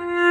Yeah.